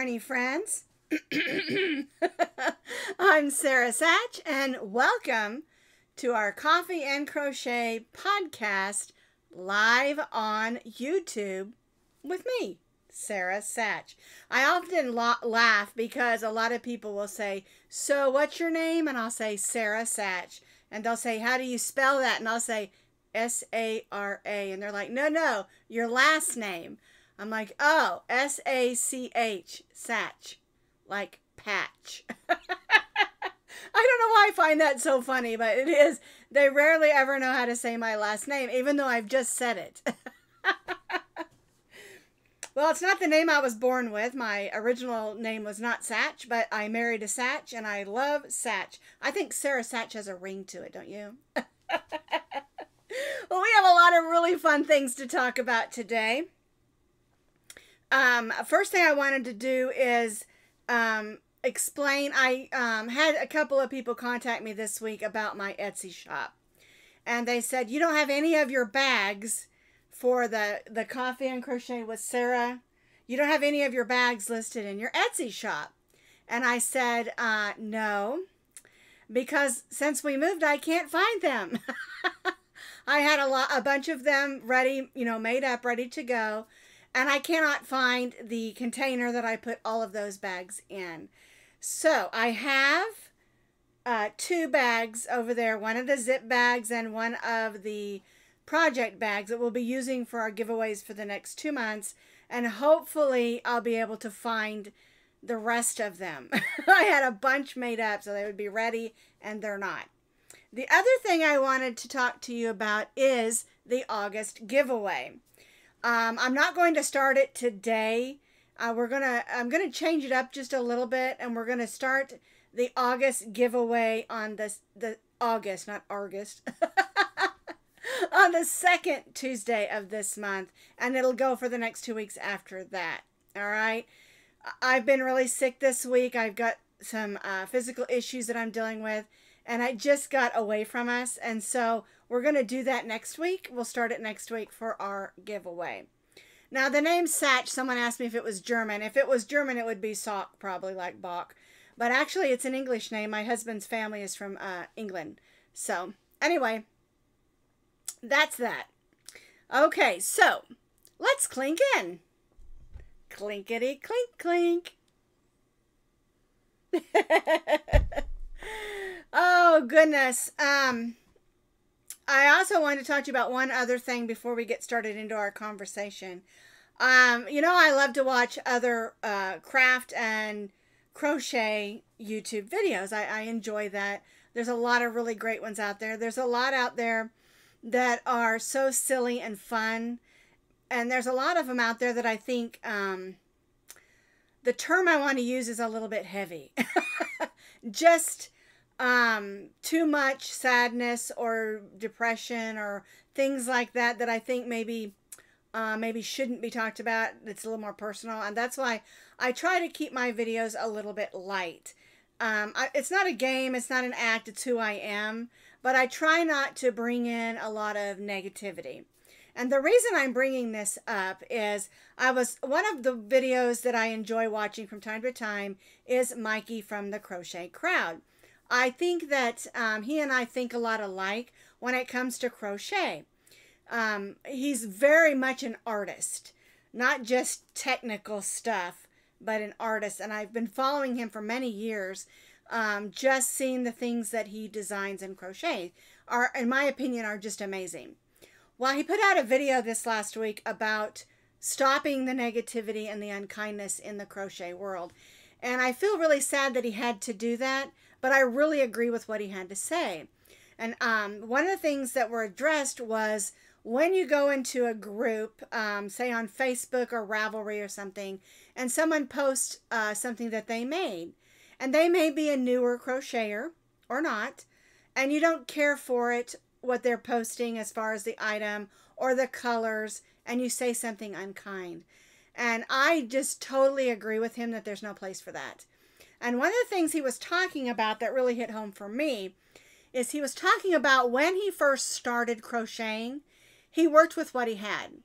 yarny friends. I'm Sara Sach, and welcome to our Coffee and Crochet podcast live on YouTube with me, Sara Sach. I often la- laugh because a lot of people will say, So, what's your name? And I'll say, Sara Sach. And they'll say, How do you spell that? And I'll say, S A R A. And they're like, No, no, your last name. I'm like, oh, S A C H, Sach, like patch. I don't know why I find that so funny, but it is. They rarely ever know how to say my last name, even though I've just said it. well, it's not the name I was born with. My original name was not Sach, but I married a Sach, and I love Sach. I think Sara Sach has a ring to it, don't you? well, we have a lot of really fun things to talk about today. Um, first thing I wanted to do is um, explain. I um, had a couple of people contact me this week about my Etsy shop, and they said you don't have any of your bags for the the coffee and crochet with Sara. You don't have any of your bags listed in your Etsy shop, and I said uh, no, because since we moved, I can't find them. I had a lot, a bunch of them ready, you know, made up, ready to go and I cannot find the container that I put all of those bags in. So I have uh, two bags over there, one of the zip bags and one of the project bags that we'll be using for our giveaways for the next two months. And hopefully I'll be able to find the rest of them. I had a bunch made up so they would be ready and they're not. The other thing I wanted to talk to you about is the August giveaway. Um, I'm not going to start it today. Uh, we're gonna I'm gonna change it up just a little bit, and we're gonna start the August giveaway on this the August, not August. on the second Tuesday of this month, and it'll go for the next two weeks after that. All right. I've been really sick this week. I've got some uh, physical issues that I'm dealing with, and I just got away from us, and so we're going to do that next week. We'll start it next week for our giveaway. Now, the name Sach, someone asked me if it was German. If it was German, it would be Sock, probably like Bach. But actually, it's an English name. My husband's family is from uh, England. So, anyway, that's that. Okay, so let's clink in. Clinkety clink clink. oh goodness. Um I also wanted to talk to you about one other thing before we get started into our conversation. Um, you know, I love to watch other uh, craft and crochet YouTube videos. I, I enjoy that. There's a lot of really great ones out there. There's a lot out there that are so silly and fun. And there's a lot of them out there that I think um, the term I want to use is a little bit heavy. Just um, too much sadness or depression or things like that that I think maybe uh, maybe shouldn't be talked about. It's a little more personal, and that's why I try to keep my videos a little bit light. Um, I, it's not a game, it's not an act, it's who I am, but I try not to bring in a lot of negativity. And the reason I'm bringing this up is I was one of the videos that I enjoy watching from time to time is Mikey from the Crochet Crowd. I think that um, he and I think a lot alike when it comes to crochet. Um, he's very much an artist, not just technical stuff, but an artist. And I've been following him for many years, um, just seeing the things that he designs and crochet are, in my opinion, are just amazing. Well, he put out a video this last week about stopping the negativity and the unkindness in the crochet world. And I feel really sad that he had to do that but I really agree with what he had to say. And um, one of the things that were addressed was when you go into a group, um, say on Facebook or Ravelry or something, and someone posts uh, something that they made, and they may be a newer crocheter or not, and you don't care for it, what they're posting as far as the item or the colors, and you say something unkind. And I just totally agree with him that there's no place for that. And one of the things he was talking about that really hit home for me is he was talking about when he first started crocheting, he worked with what he had.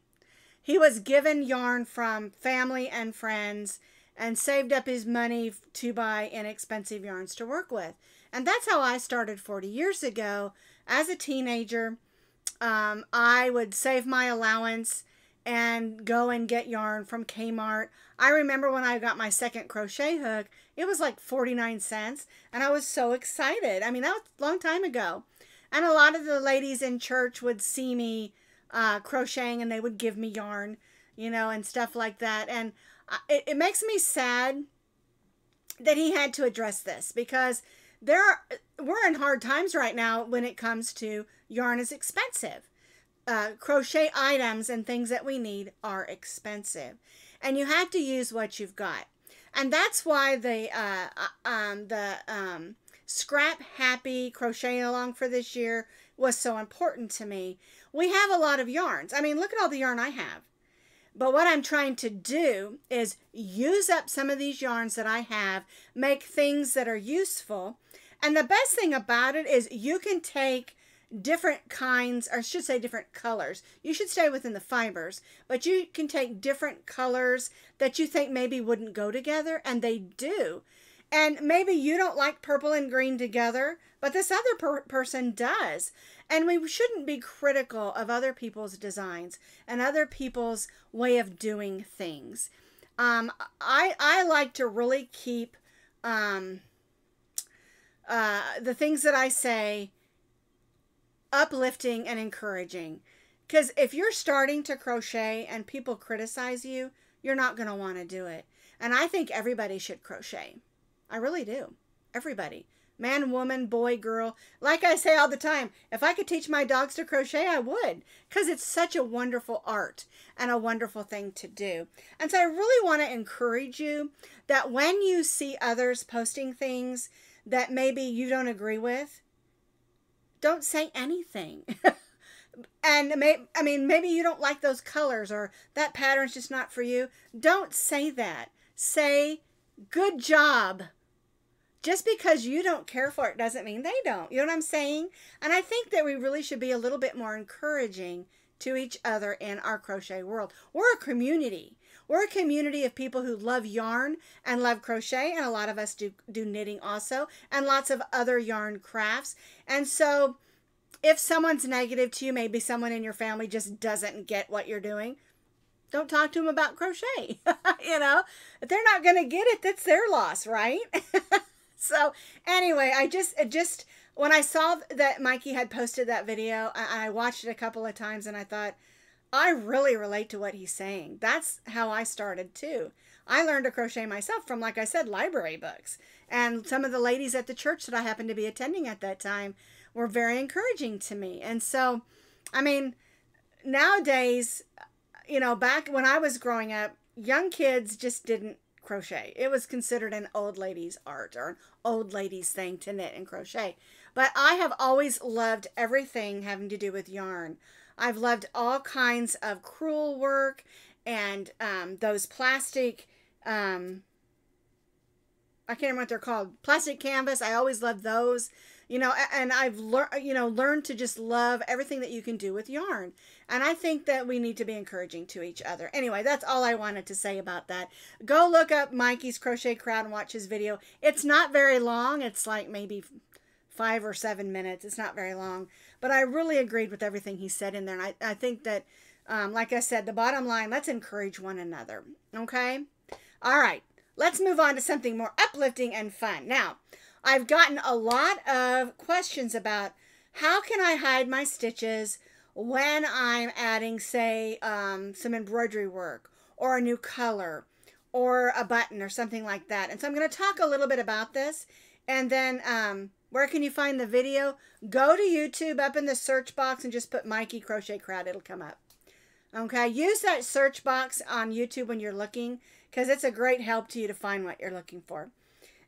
He was given yarn from family and friends, and saved up his money to buy inexpensive yarns to work with. And that's how I started 40 years ago. As a teenager, um, I would save my allowance and go and get yarn from Kmart. I remember when I got my second crochet hook, it was like 49 cents, and I was so excited. I mean, that was a long time ago. And a lot of the ladies in church would see me uh, crocheting and they would give me yarn, you know, and stuff like that. And it, it makes me sad that he had to address this because there are, we're in hard times right now when it comes to yarn is expensive uh, crochet items and things that we need are expensive. And you have to use what you've got. And that's why the, uh, uh, um, the um, Scrap Happy Crochet Along for this year was so important to me. We have a lot of yarns. I mean, look at all the yarn I have. But what I'm trying to do is use up some of these yarns that I have, make things that are useful. And the best thing about it is you can take different kinds, or I should say different colors. You should stay within the fibers, but you can take different colors that you think maybe wouldn't go together, and they do. And maybe you don't like purple and green together, but this other per person does. And we shouldn't be critical of other people's designs and other people's way of doing things. Um, I, I like to really keep um, uh, the things that I say uplifting and encouraging. Because if you're starting to crochet and people criticize you, you're not going to want to do it. And I think everybody should crochet. I really do. Everybody. Man, woman, boy, girl. Like I say all the time, if I could teach my dogs to crochet, I would. Because it's such a wonderful art and a wonderful thing to do. And so I really want to encourage you that when you see others posting things that maybe you don't agree with, don't say anything. and may, I mean, maybe you don't like those colors or that pattern's just not for you. Don't say that. Say, good job. Just because you don't care for it doesn't mean they don't. You know what I'm saying? And I think that we really should be a little bit more encouraging to each other in our crochet world. We're a community. We're a community of people who love yarn and love crochet, and a lot of us do, do knitting also, and lots of other yarn crafts. And so, if someone's negative to you, maybe someone in your family just doesn't get what you're doing, don't talk to them about crochet. you know, if they're not going to get it, that's their loss, right? so, anyway, I just, just, when I saw that Mikey had posted that video, I, I watched it a couple of times and I thought, I really relate to what he's saying. That's how I started too. I learned to crochet myself from, like I said, library books. And some of the ladies at the church that I happened to be attending at that time were very encouraging to me. And so, I mean, nowadays, you know, back when I was growing up, young kids just didn't crochet. It was considered an old lady's art or an old lady's thing to knit and crochet. But I have always loved everything having to do with yarn. I've loved all kinds of crewel work and um, those plastic, um, I can't remember what they're called, plastic canvas. I always loved those, you know, and I've learned, you know, learned to just love everything that you can do with yarn. And I think that we need to be encouraging to each other. Anyway, that's all I wanted to say about that. Go look up Mikey's Crochet Crowd and watch his video. It's not very long. It's like maybe five or seven minutes. It's not very long. But I really agreed with everything he said in there. And I, I think that, um, like I said, the bottom line, let's encourage one another. Okay? All right. Let's move on to something more uplifting and fun. Now, I've gotten a lot of questions about how can I hide my stitches when I'm adding, say, um, some embroidery work or a new color or a button or something like that. And so I'm going to talk a little bit about this and then um, where can you find the video? Go to YouTube up in the search box and just put Mikey Crochet Crowd. It'll come up. Okay, use that search box on YouTube when you're looking because it's a great help to you to find what you're looking for.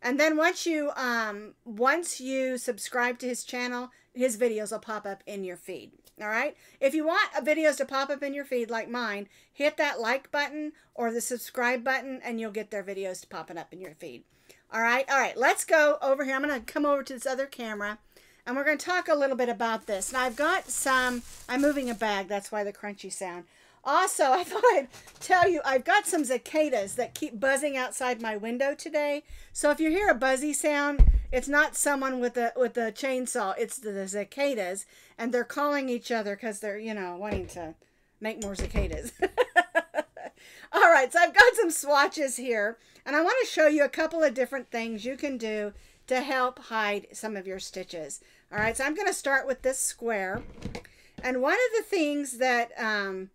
And then once you um, once you subscribe to his channel, his videos will pop up in your feed. All right. If you want videos to pop up in your feed like mine, hit that like button or the subscribe button, and you'll get their videos popping up in your feed. All right, all right, let's go over here. I'm going to come over to this other camera and we're going to talk a little bit about this. Now I've got some, I'm moving a bag, that's why the crunchy sound. Also, I thought I'd tell you I've got some cicadas that keep buzzing outside my window today. So if you hear a buzzy sound, it's not someone with a with a chainsaw. It's the, the cicadas, and they're calling each other because they're you know wanting to make more cicadas. All right, so I've got some swatches here, and I want to show you a couple of different things you can do to help hide some of your stitches. All right, so I'm going to start with this square. And one of the things that um,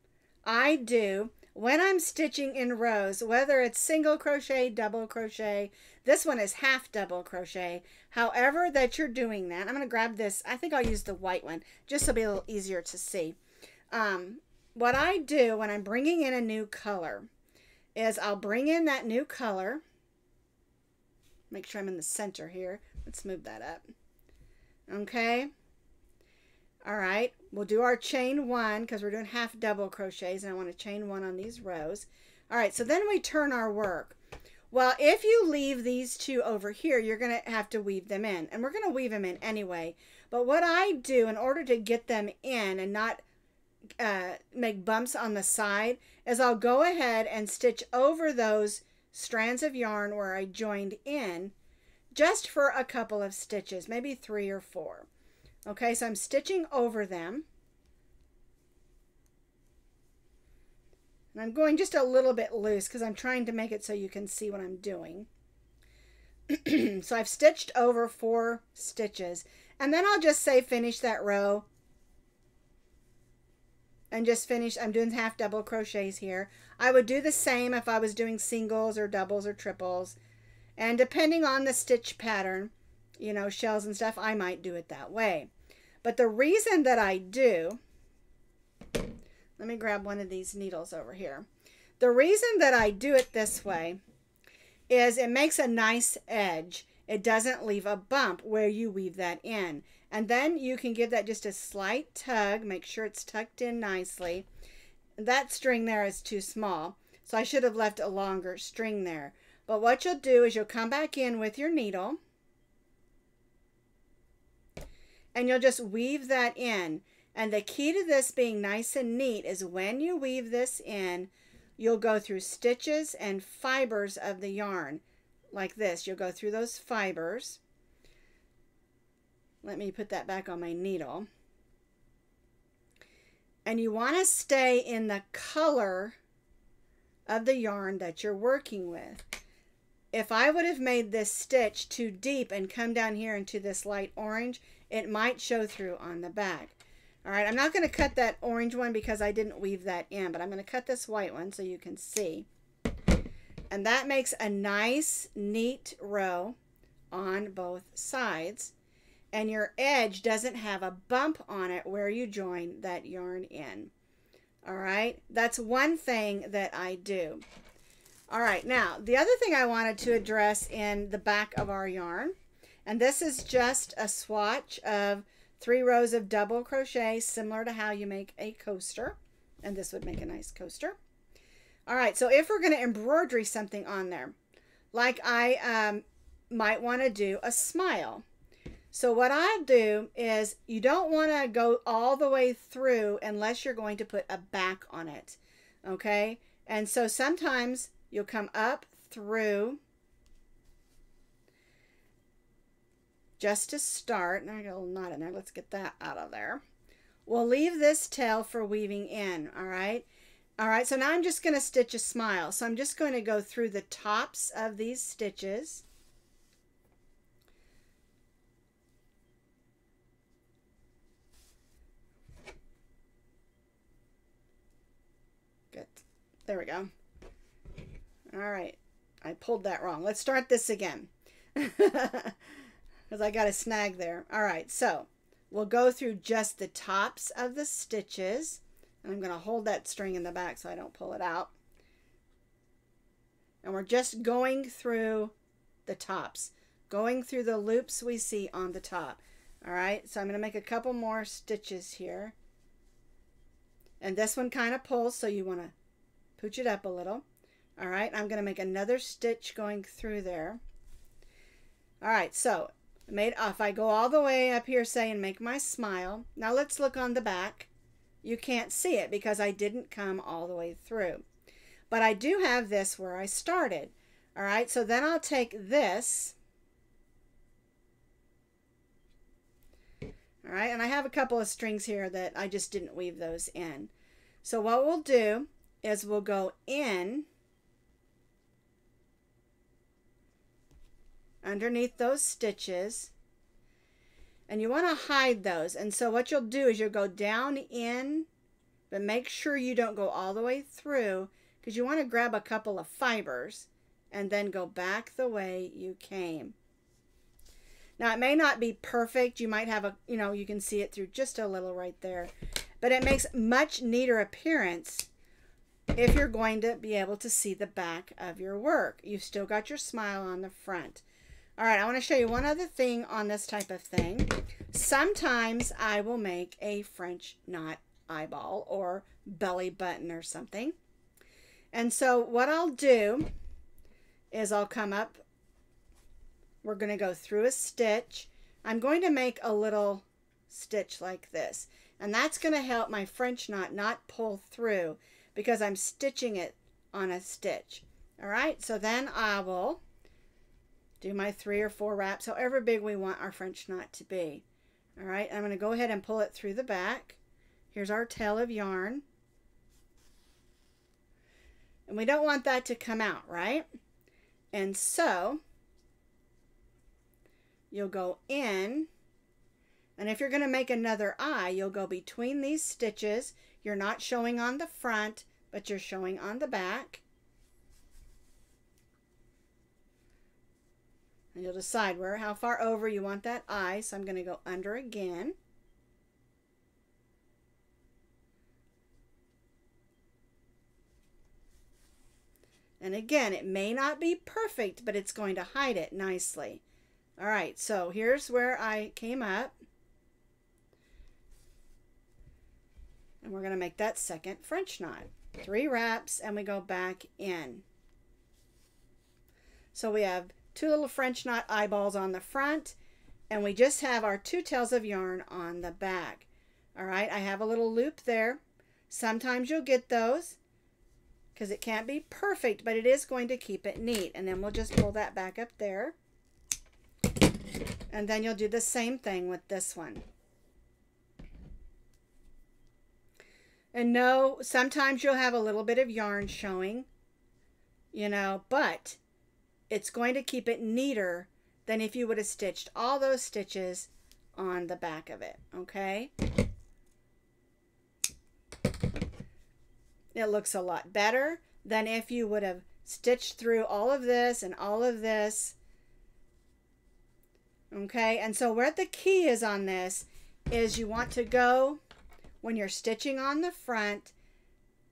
I do when I'm stitching in rows, whether it's single crochet, double crochet, this one is half double crochet. However that you're doing that, I'm going to grab this. I think I'll use the white one just to be a little easier to see. Um, what I do when I'm bringing in a new color is I'll bring in that new color. Make sure I'm in the center here. Let's move that up. Okay. All right, we'll do our chain one because we're doing half double crochets and I want to chain one on these rows. All right, so then we turn our work. Well, if you leave these two over here, you're going to have to weave them in. And we're going to weave them in anyway. But what I do in order to get them in and not uh, make bumps on the side is I'll go ahead and stitch over those strands of yarn where I joined in just for a couple of stitches, maybe three or four. Okay, so I'm stitching over them. And I'm going just a little bit loose because I'm trying to make it so you can see what I'm doing. so I've stitched over four stitches. And then I'll just say finish that row. And just finish, I'm doing half double crochets here. I would do the same if I was doing singles or doubles or triples. And depending on the stitch pattern, you know, shells and stuff, I might do it that way. But the reason that I do, let me grab one of these needles over here. The reason that I do it this way is it makes a nice edge. It doesn't leave a bump where you weave that in. And then you can give that just a slight tug. Make sure it's tucked in nicely. That string there is too small. So I should have left a longer string there. But what you'll do is you'll come back in with your needle and you'll just weave that in. And the key to this being nice and neat is when you weave this in, you'll go through stitches and fibers of the yarn like this. You'll go through those fibers. Let me put that back on my needle. And you want to stay in the color of the yarn that you're working with. If I would have made this stitch too deep and come down here into this light orange, it might show through on the back. All right, I'm not going to cut that orange one because I didn't weave that in, but I'm going to cut this white one so you can see. And that makes a nice, neat row on both sides. And your edge doesn't have a bump on it where you join that yarn in. All right, that's one thing that I do. All right, now the other thing I wanted to address in the back of our yarn, and this is just a swatch of three rows of double crochet, similar to how you make a coaster. And this would make a nice coaster. All right, so if we're going to embroidery something on there, like I um, might want to do a smile. So what I'll do is you don't want to go all the way through unless you're going to put a back on it. Okay? And so sometimes You'll come up through just to start. And I got a little knot in there. Let's get that out of there. We'll leave this tail for weaving in, all right? All right, so now I'm just going to stitch a smile. So I'm just going to go through the tops of these stitches. Good. There we go. All right. I pulled that wrong. Let's start this again. Because I got a snag there. All right. So we'll go through just the tops of the stitches. And I'm going to hold that string in the back so I don't pull it out. And we're just going through the tops. Going through the loops we see on the top. All right. So I'm going to make a couple more stitches here. And this one kind of pulls, so you want to pooch it up a little. All right, I'm going to make another stitch going through there. All right, so made if I go all the way up here, say, and make my smile. Now let's look on the back. you can't see it because I didn't come all the way through. But I do have this where I started. All right, so then I'll take this. All right, and I have a couple of strings here that I just didn't weave those in. So what we'll do is we'll go in underneath those stitches and you want to hide those and so what you'll do is you'll go down in but make sure you don't go all the way through because you want to grab a couple of fibers and then go back the way you came. Now it may not be perfect. You might have a, you know, you can see it through just a little right there. But it makes much neater appearance if you're going to be able to see the back of your work. You've still got your smile on the front. All right, I want to show you one other thing on this type of thing. Sometimes I will make a French knot eyeball or belly button or something. And so what I'll do is I'll come up, we're going to go through a stitch. I'm going to make a little stitch like this. And that's going to help my French knot not pull through because I'm stitching it on a stitch. All right, so then I will do my three or four wraps, however big we want our French knot to be. All right, I'm going to go ahead and pull it through the back. Here's our tail of yarn. And we don't want that to come out, right? And so you'll go in and if you're going to make another eye, you'll go between these stitches. You're not showing on the front, but you're showing on the back. And you'll decide where, how far over you want that eye. So I'm going to go under again. And again, it may not be perfect, but it's going to hide it nicely. All right, so here's where I came up. And we're going to make that second French knot. Three wraps and we go back in. So we have two little French knot eyeballs on the front and we just have our two tails of yarn on the back. All right, I have a little loop there. Sometimes you'll get those because it can't be perfect, but it is going to keep it neat. And then we'll just pull that back up there. And then you'll do the same thing with this one. And no, sometimes you'll have a little bit of yarn showing, you know, but it's going to keep it neater than if you would have stitched all those stitches on the back of it, okay? It looks a lot better than if you would have stitched through all of this and all of this. Okay, and so where the key is on this is you want to go when you're stitching on the front,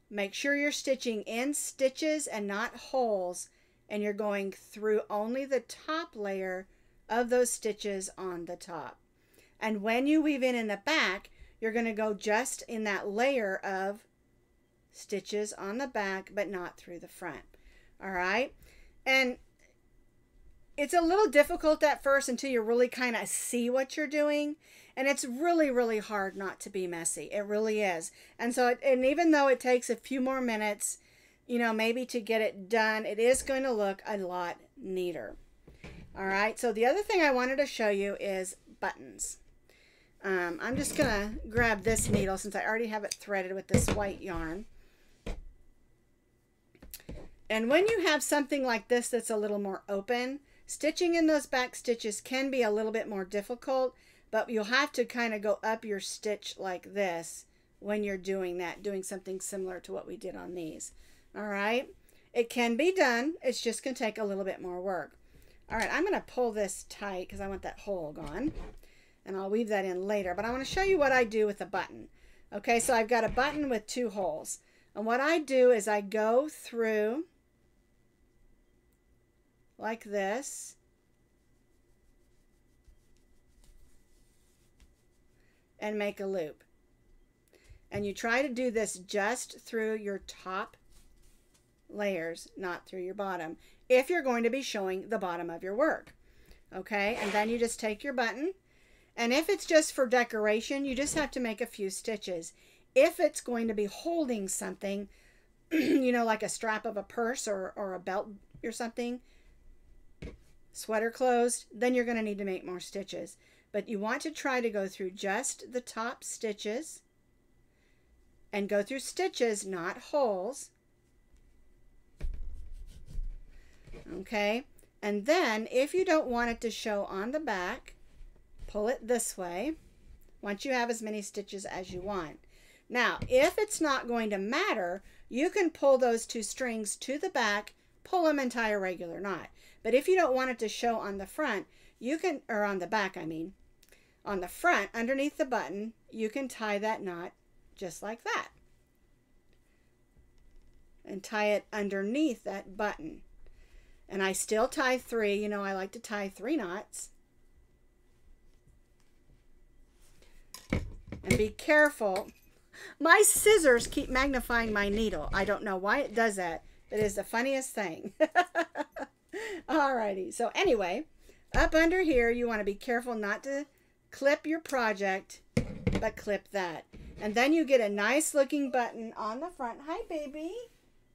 make sure you're stitching in stitches and not holes and you're going through only the top layer of those stitches on the top. And when you weave in in the back, you're going to go just in that layer of stitches on the back, but not through the front. All right. And it's a little difficult at first until you really kind of see what you're doing. And it's really, really hard not to be messy. It really is. And so, it, and even though it takes a few more minutes, you know, maybe to get it done, it is going to look a lot neater. All right. So the other thing I wanted to show you is buttons. Um, I'm just going to grab this needle since I already have it threaded with this white yarn. And when you have something like this that's a little more open, stitching in those back stitches can be a little bit more difficult, but you'll have to kind of go up your stitch like this when you're doing that, doing something similar to what we did on these. All right. It can be done. It's just going to take a little bit more work. All right, I'm going to pull this tight because I want that hole gone. And I'll weave that in later. But I want to show you what I do with a button. Okay, so I've got a button with two holes. And what I do is I go through like this. And make a loop. And you try to do this just through your top layers, not through your bottom, if you're going to be showing the bottom of your work. Okay, and then you just take your button, and if it's just for decoration, you just have to make a few stitches. if it's going to be holding something, you know, like a strap of a purse or, or a belt or something, sweater closed, then you're going to need to make more stitches. But you want to try to go through just the top stitches and go through stitches, not holes. Okay, and then if you don't want it to show on the back, pull it this way once you have as many stitches as you want. Now, if it's not going to matter, you can pull those two strings to the back, pull them and tie a regular knot. But if you don't want it to show on the front, you can, or on the back, I mean, on the front, underneath the button, you can tie that knot just like that. And tie it underneath that button. And I still tie three. You know, I like to tie three knots. And be careful. My scissors keep magnifying my needle. I don't know why it does that. It is the funniest thing. Alrighty. So anyway, up under here, you want to be careful not to clip your project, but clip that. And then you get a nice looking button on the front. Hi, baby.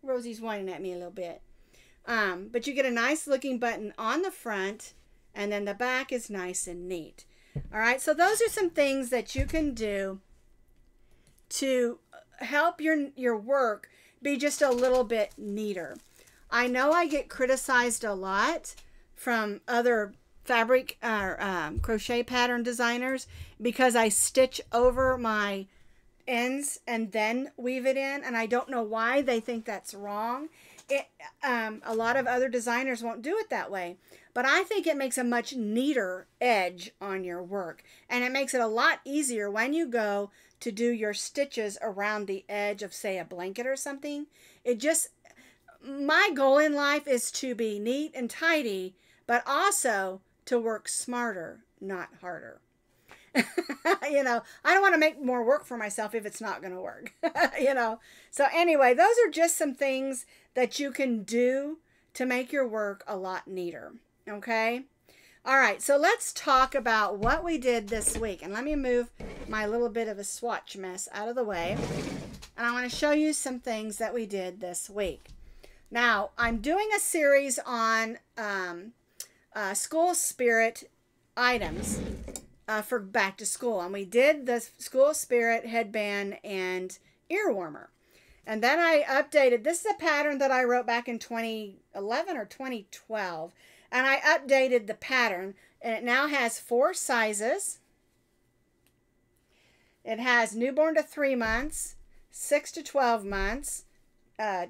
Rosie's whining at me a little bit. Um, but you get a nice looking button on the front, and then the back is nice and neat. All right, so those are some things that you can do to help your your work be just a little bit neater. I know I get criticized a lot from other fabric or um, crochet pattern designers because I stitch over my ends and then weave it in and I don't know why they think that's wrong. It, um, a lot of other designers won't do it that way, but I think it makes a much neater edge on your work and it makes it a lot easier when you go to do your stitches around the edge of say a blanket or something. It just, my goal in life is to be neat and tidy, but also to work smarter, not harder. you know, I don't want to make more work for myself if it's not going to work. you know, so anyway, those are just some things that you can do to make your work a lot neater. Okay. All right, so let's talk about what we did this week. And let me move my little bit of a swatch mess out of the way. And I want to show you some things that we did this week. Now, I'm doing a series on um, uh, school spirit items uh, for back to school. And we did the school spirit headband and ear warmer. And then I updated. This is a pattern that I wrote back in 2011 or 2012. And I updated the pattern. And it now has four sizes. It has newborn to three months, six to 12 months, uh,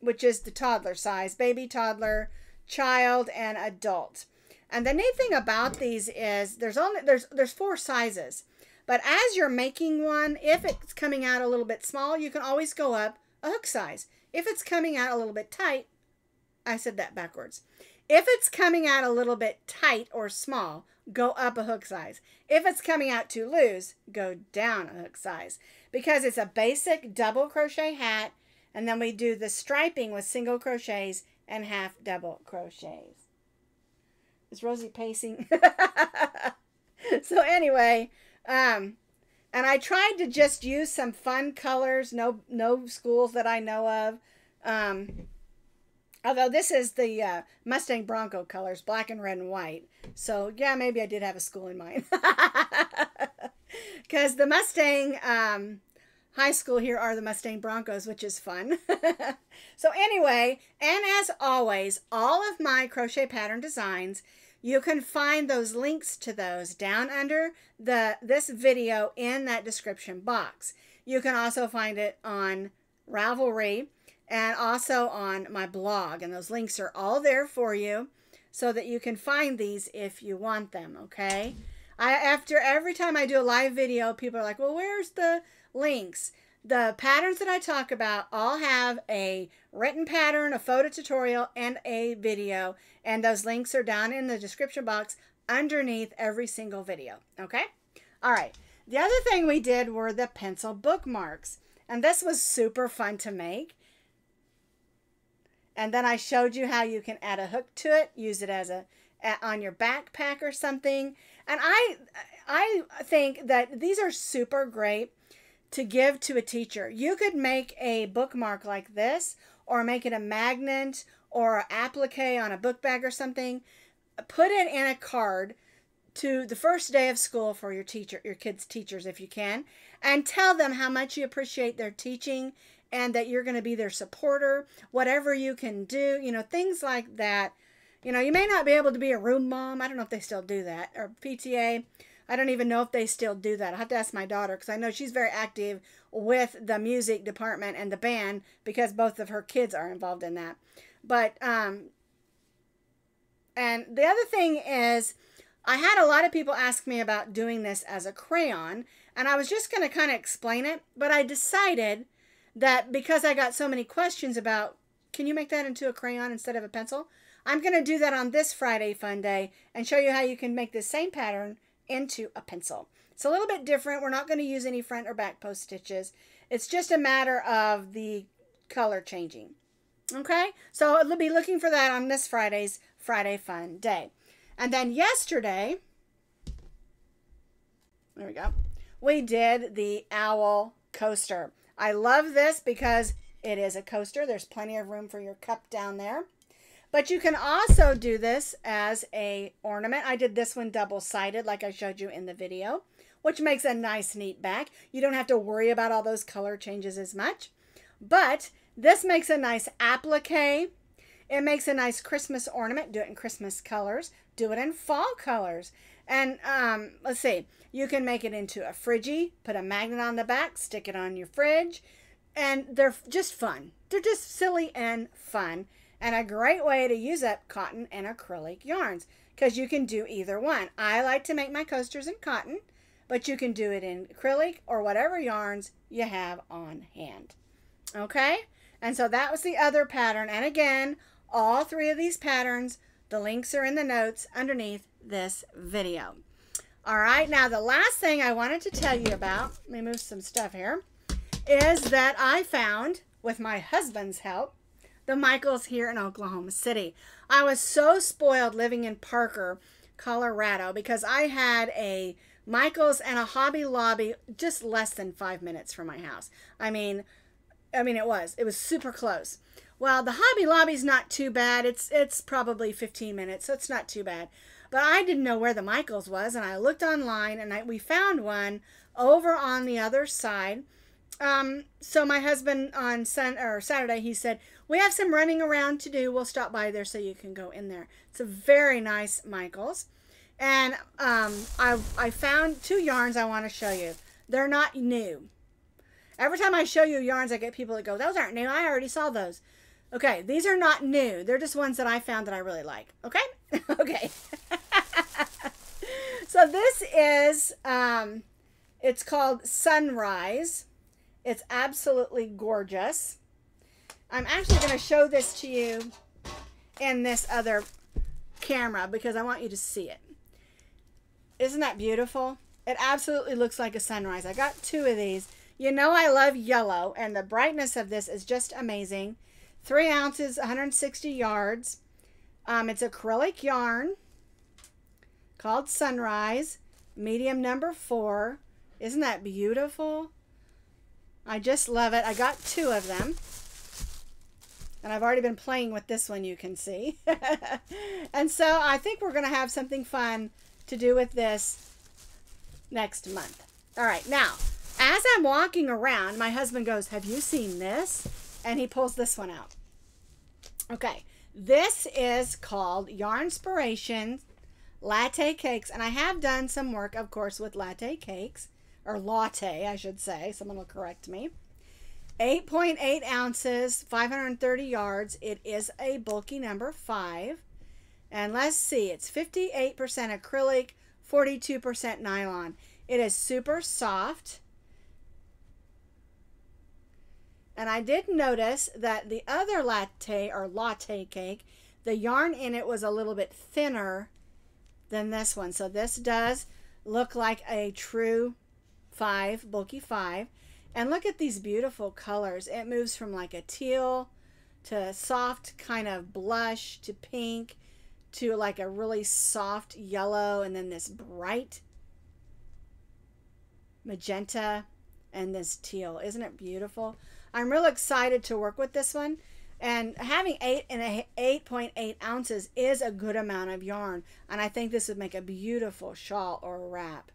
which is the toddler size, baby, toddler, child, and adult. And the neat thing about these is there's only there's there's four sizes. But as you're making one, if it's coming out a little bit small, you can always go up a hook size. If it's coming out a little bit tight, I said that backwards. If it's coming out a little bit tight or small, go up a hook size. If it's coming out too loose, go down a hook size. Because it's a basic double crochet hat, and then we do the striping with single crochets and half double crochets. Is Rosie pacing? so anyway, um, and I tried to just use some fun colors. No, no schools that I know of. Um, although this is the uh, Mustang Bronco colors, black and red and white. So yeah, maybe I did have a school in mind. Because the Mustang um, high school here are the Mustang Broncos, which is fun. so anyway, and as always, all of my crochet pattern designs, you can find those links to those down under the this video in that description box. You can also find it on Ravelry and also on my blog. And those links are all there for you so that you can find these if you want them, okay? I after every time I do a live video, people are like, "Well, where's the links. The patterns that I talk about all have a written pattern, a photo tutorial, and a video. And those links are down in the description box underneath every single video. Okay? All right. The other thing we did were the pencil bookmarks. And this was super fun to make. And then I showed you how you can add a hook to it, use it as a on your backpack or something. And I I think that these are super great to give to a teacher. You could make a bookmark like this or make it a magnet or an applique on a book bag or something. Put it in a card to the first day of school for your teacher, your kids' teachers, if you can, and tell them how much you appreciate their teaching and that you're going to be their supporter, whatever you can do, you know, things like that. You know, you may not be able to be a room mom. I don't know if they still do that or PTA. I don't even know if they still do that. I'll have to ask my daughter because I know she's very active with the music department and the band because both of her kids are involved in that. But, um, and the other thing is, I had a lot of people ask me about doing this as a crayon, and I was just going to kind of explain it, but I decided that because I got so many questions about, can you make that into a crayon instead of a pencil? I'm going to do that on this Friday Fun Day and show you how you can make the same pattern into a pencil. It's a little bit different. We're not going to use any front or back post stitches. It's just a matter of the color changing. Okay, so I'll be looking for that on this Friday's Friday Fun Day. And then yesterday, there we go, we did the owl coaster. I love this because it is a coaster. There's plenty of room for your cup down there. But you can also do this as a ornament. I did this one double-sided like I showed you in the video, which makes a nice neat back. You don't have to worry about all those color changes as much. But this makes a nice applique. It makes a nice Christmas ornament. Do it in Christmas colors. Do it in fall colors. And um, let's see, you can make it into a Frigie, put a magnet on the back, stick it on your fridge, and they're just fun. They're just silly and fun, and a great way to use up cotton and acrylic yarns because you can do either one. I like to make my coasters in cotton, but you can do it in acrylic or whatever yarns you have on hand. Okay? And so that was the other pattern. And again, all three of these patterns, the links are in the notes underneath this video. All right, now the last thing I wanted to tell you about, let me move some stuff here, is that I found, with my husband's help, the Michaels here in Oklahoma City. I was so spoiled living in Parker, Colorado, because I had a Michaels and a Hobby Lobby just less than five minutes from my house. I mean, I mean, it was. It was super close. Well, the Hobby Lobby's not too bad. It's it's probably 15 minutes, so it's not too bad. But I didn't know where the Michaels was, and I looked online, and I, we found one over on the other side. Um, so my husband on sun or Saturday, he said, "We have some running around to do. We'll stop by there so you can go in there." It's a very nice Michaels, and um, I I found two yarns I want to show you. They're not new. Every time I show you yarns, I get people that go, "Those aren't new. I already saw those." Okay, these are not new. They're just ones that I found that I really like. Okay? okay. so this is, um, it's called Sunrise. It's absolutely gorgeous. I'm actually going to show this to you in this other camera because I want you to see it. Isn't that beautiful? It absolutely looks like a sunrise. I got two of these. You know I love yellow, and the brightness of this is just amazing. Three ounces, 160 yards. Um, it's acrylic yarn called Sunrise, medium number four. Isn't that beautiful? I just love it. I got two of them. And I've already been playing with this one, you can see. and so I think we're going to have something fun to do with this next month. All right, now, as I'm walking around, my husband goes, have you seen this? and he pulls this one out. Okay, this is called Yarnspiration Latte Cakes, and I have done some work, of course, with latte cakes, or latte, I should say. Someone will correct me. 8.8 ounces, 530 yards. It is a bulky number five. And let's see, it's 58% acrylic, 42% nylon. It is super soft. And I did notice that the other latte or latte cake, the yarn in it was a little bit thinner than this one. So this does look like a true five, bulky five. And look at these beautiful colors. It moves from like a teal to soft kind of blush to pink to like a really soft yellow and then this bright magenta and this teal. Isn't it beautiful? I'm real excited to work with this one. And having eight and a 8.8 ounces is a good amount of yarn. And I think this would make a beautiful shawl or wrap.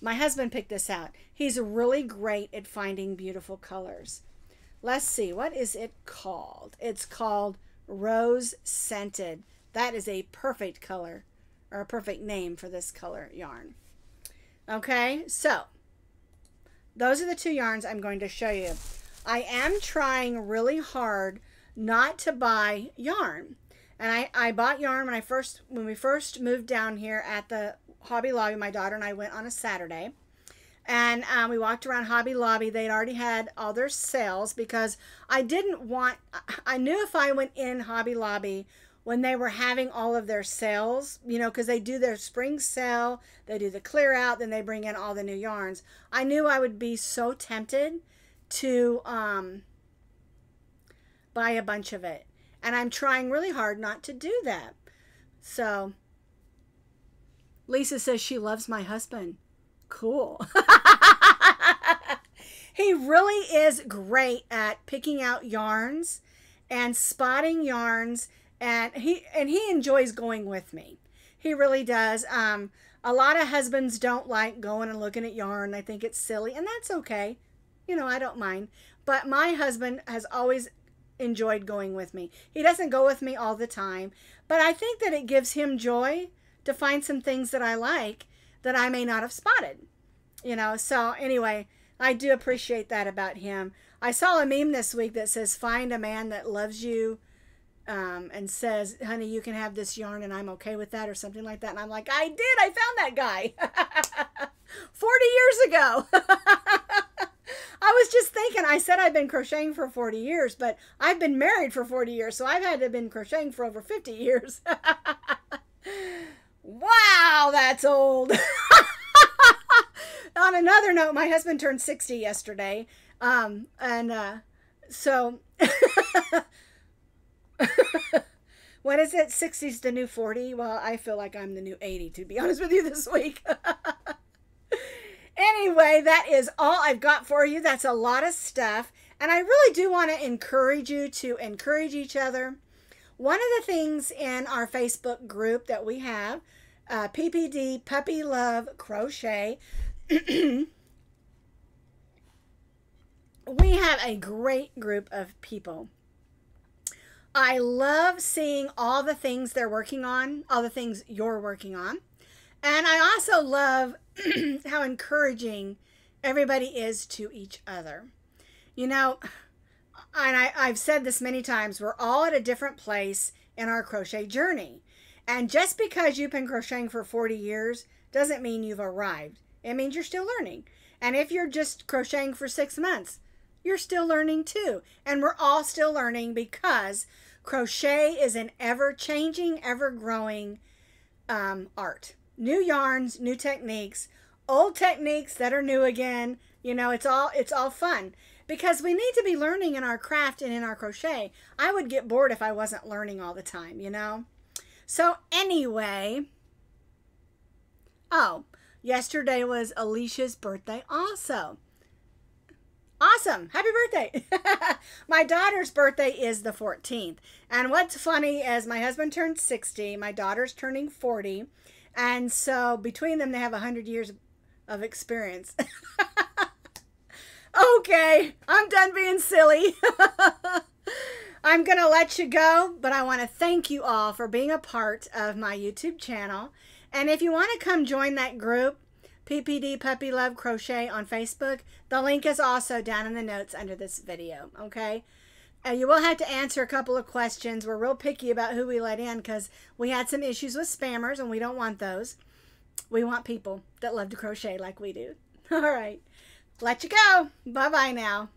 My husband picked this out. He's really great at finding beautiful colors. Let's see, what is it called? It's called Rose Scented. That is a perfect color or a perfect name for this color yarn. Okay, so those are the two yarns I'm going to show you. I am trying really hard not to buy yarn. And I, I bought yarn when I first when we first moved down here at the Hobby Lobby. My daughter and I went on a Saturday. And um, we walked around Hobby Lobby. They'd already had all their sales because I didn't want, I knew if I went in Hobby Lobby when they were having all of their sales, you know, because they do their spring sale, they do the clear out, then they bring in all the new yarns. I knew I would be so tempted to um, buy a bunch of it. And I'm trying really hard not to do that. So, Lisa says she loves my husband. Cool. he really is great at picking out yarns and spotting yarns and he and he enjoys going with me. He really does. Um, a lot of husbands don't like going and looking at yarn. They think it's silly, and that's okay you know, I don't mind. But my husband has always enjoyed going with me. He doesn't go with me all the time, but I think that it gives him joy to find some things that I like that I may not have spotted. You know, so anyway, I do appreciate that about him. I saw a meme this week that says, Find a man that loves you um, and says, Honey, you can have this yarn and I'm okay with that, or something like that. And I'm like, I did. I found that guy 40 years ago. I was just thinking, I said I've been crocheting for 40 years, but I've been married for 40 years, so I've had to have been crocheting for over 50 years. wow, that's old. On another note, my husband turned 60 yesterday. Um, and uh, so, what is it? 60's the new 40? Well, I feel like I'm the new 80, to be honest with you, this week. Anyway, that is all I've got for you. That's a lot of stuff. And I really do want to encourage you to encourage each other. One of the things in our Facebook group that we have, uh, PPD Puppy Love Crochet, we have a great group of people. I love seeing all the things they're working on, all the things you're working on. And I also love how encouraging everybody is to each other. You know, and I, I've said this many times, we're all at a different place in our crochet journey. And just because you've been crocheting for 40 years doesn't mean you've arrived. It means you're still learning. And if you're just crocheting for six months, you're still learning too. And we're all still learning because crochet is an ever changing, ever growing um, art new yarns, new techniques, old techniques that are new again. You know, it's all it's all fun because we need to be learning in our craft and in our crochet. I would get bored if I wasn't learning all the time, you know? So anyway, oh, yesterday was Alicia's birthday also. Awesome. Happy birthday. my daughter's birthday is the 14th. And what's funny is my husband turned 60, my daughter's turning 40, and so between them, they have 100 years of experience. okay, I'm done being silly. I'm going to let you go, but I want to thank you all for being a part of my YouTube channel. And if you want to come join that group, PPD Puppy Love Crochet on Facebook, the link is also down in the notes under this video, okay? Uh, you will have to answer a couple of questions. We're real picky about who we let in because we had some issues with spammers and we don't want those. We want people that love to crochet like we do. All right. Let you go. Bye-bye now.